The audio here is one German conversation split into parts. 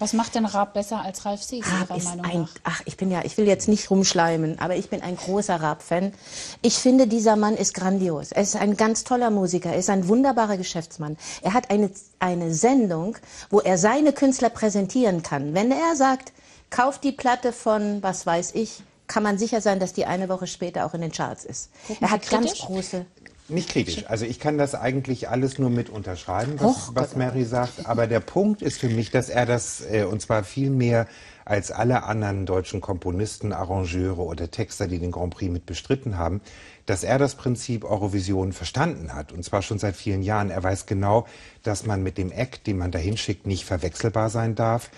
Was macht denn Raab besser als Ralf Sieg, Raab Ihrer ist Meinung ein, nach? ach, ich bin ja, ich will jetzt nicht rumschleimen, aber ich bin ein großer Raab-Fan. Ich finde, dieser Mann ist grandios. Er ist ein ganz toller Musiker, er ist ein wunderbarer Geschäftsmann. Er hat eine, eine Sendung, wo er seine Künstler präsentieren kann. Wenn er sagt, kauft die Platte von, was weiß ich, kann man sicher sein, dass die eine Woche später auch in den Charts ist. Gucken er hat ganz große, Nicht kritisch. Also ich kann das eigentlich alles nur mit unterschreiben, was, Och, was Gott. Mary sagt. Aber der Punkt ist für mich, dass er das, äh, und zwar viel mehr als alle anderen deutschen Komponisten, Arrangeure oder Texter, die den Grand Prix mit bestritten haben, dass er das Prinzip Eurovision verstanden hat. Und zwar schon seit vielen Jahren. Er weiß genau, dass man mit dem Act, den man da hinschickt, nicht verwechselbar sein darf,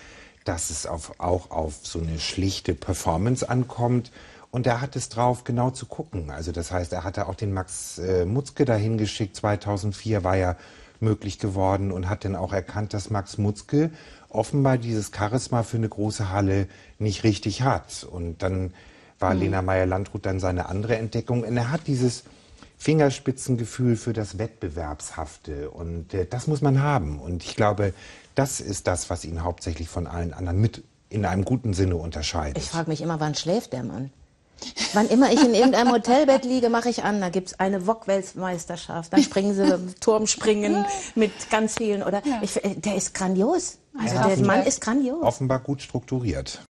dass es auf, auch auf so eine schlichte Performance ankommt. Und er hat es drauf, genau zu gucken. Also das heißt, er hatte auch den Max äh, Mutzke dahin geschickt. 2004 war ja möglich geworden und hat dann auch erkannt, dass Max Mutzke offenbar dieses Charisma für eine große Halle nicht richtig hat. Und dann war Lena Meyer-Landrut dann seine andere Entdeckung. Und er hat dieses Fingerspitzengefühl für das Wettbewerbshafte. Und äh, das muss man haben. Und ich glaube, das ist das, was ihn hauptsächlich von allen anderen mit in einem guten Sinne unterscheidet. Ich frage mich immer, wann schläft der Mann? Wann immer ich in irgendeinem Hotelbett liege, mache ich an. Da gibt es eine Wok-Weltmeisterschaft. Dann springen sie Turmspringen mit ganz vielen. Oder ich, äh, der ist grandios. Also hat der Mann ist grandios. Offenbar gut strukturiert.